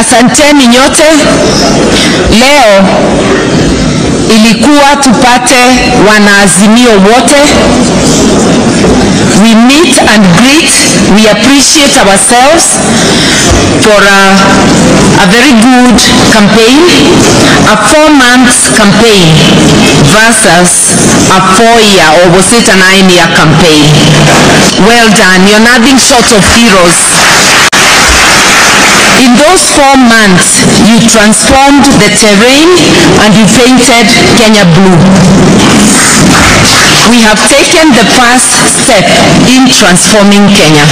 Asanteni nyote. Leo ilikuwa tupate wanaazimio wote. We meet and greet. We appreciate ourselves for a, a very good campaign, a four months campaign versus a four year or was it a nine year campaign. Well done. You're nothing short of heroes. In those four months, you transformed the terrain and you painted Kenya blue. We have taken the first step in transforming Kenya.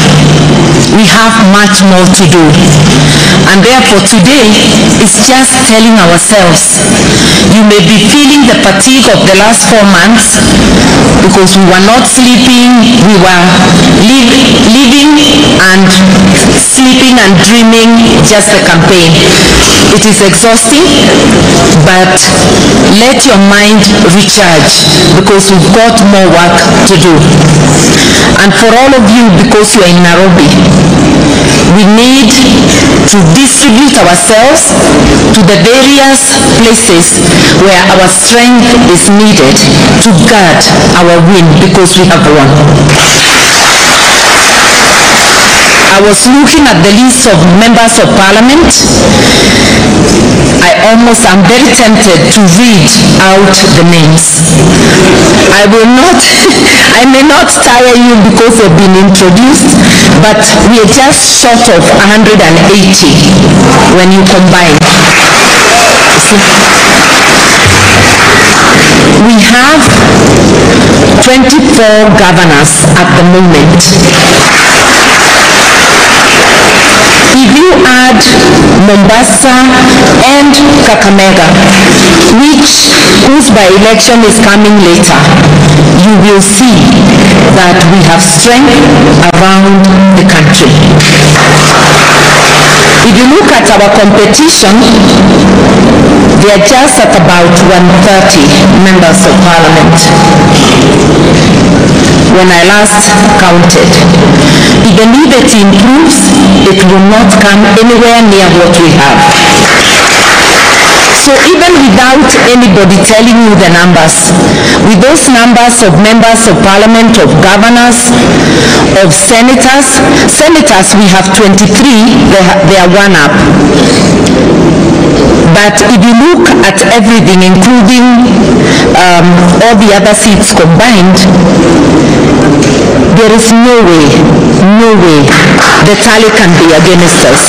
We have much more to do. And therefore today is just telling ourselves, you may be feeling the fatigue of the last four months because we were not sleeping, we were live, living and dreaming just the campaign. It is exhausting, but let your mind recharge because we've got more work to do. And for all of you, because you are in Nairobi, we need to distribute ourselves to the various places where our strength is needed to guard our win because we have won. I was looking at the list of members of parliament. I almost am very tempted to read out the names. I will not, I may not tire you because they've been introduced, but we are just short of 180 when you combine. We have 24 governors at the moment. If you add Mombasa and Kakamega, which whose by-election is coming later, you will see that we have strength around the country. If you look at our competition, they are just at about 130 members of parliament when I last counted. If it improves, it will not come anywhere near what we have. So even without anybody telling you the numbers, with those numbers of members of parliament, of governors, of senators, senators we have 23, they, ha- they are one up. But if you look at everything, including um, all the other seats combined, there is no way, no way the tally can be against us.